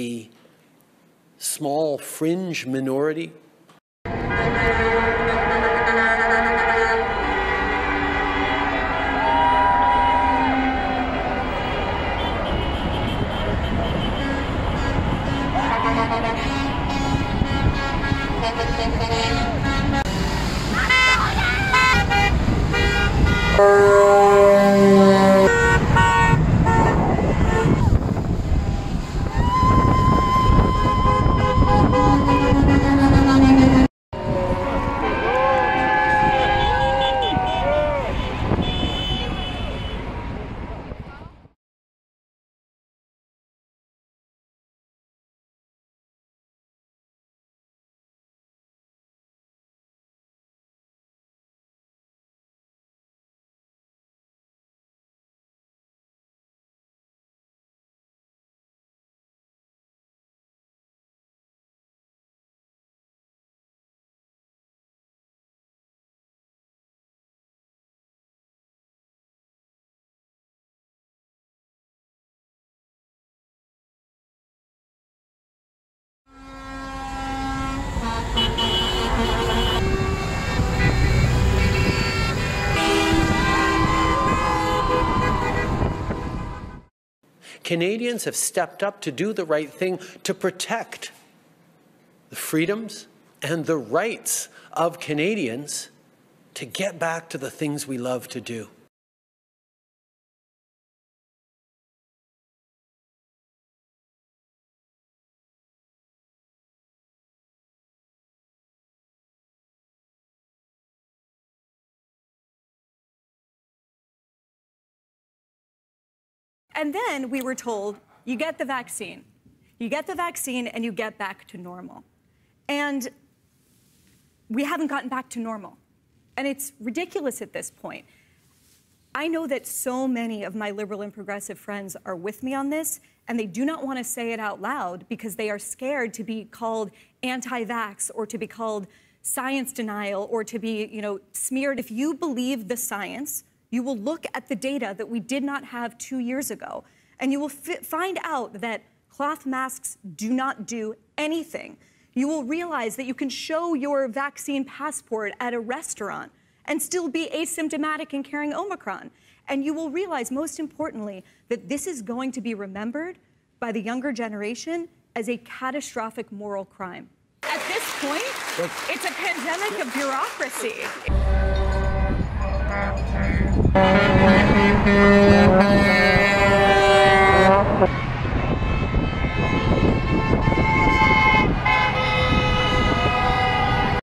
the small fringe minority Canadians have stepped up to do the right thing to protect the freedoms and the rights of Canadians to get back to the things we love to do. And then we were told, you get the vaccine. You get the vaccine and you get back to normal. And we haven't gotten back to normal. And it's ridiculous at this point. I know that so many of my liberal and progressive friends are with me on this, and they do not want to say it out loud because they are scared to be called anti-vax or to be called science denial or to be, you know, smeared. If you believe the science, you will look at the data that we did not have two years ago, and you will find out that cloth masks do not do anything. You will realize that you can show your vaccine passport at a restaurant and still be asymptomatic and carrying Omicron. And you will realize, most importantly, that this is going to be remembered by the younger generation as a catastrophic moral crime. At this point, it's a pandemic of bureaucracy. Thank you.